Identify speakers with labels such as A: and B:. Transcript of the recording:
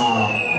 A: Nacional.